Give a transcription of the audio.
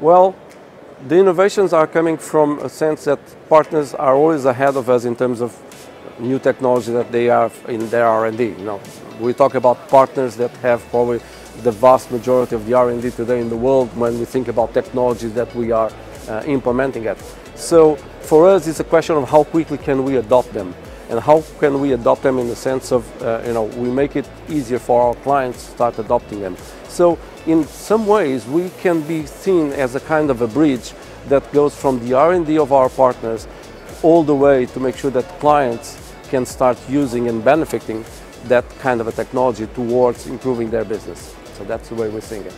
Well, the innovations are coming from a sense that partners are always ahead of us in terms of new technology that they have in their R&D. You know, we talk about partners that have probably the vast majority of the R&D today in the world when we think about technologies that we are uh, implementing it. So for us, it's a question of how quickly can we adopt them and how can we adopt them in the sense of, uh, you know, we make it easier for our clients to start adopting them. So in some ways, we can be seen as a kind of a bridge that goes from the R&D of our partners all the way to make sure that clients can start using and benefiting that kind of a technology towards improving their business. So that's the way we're seeing it.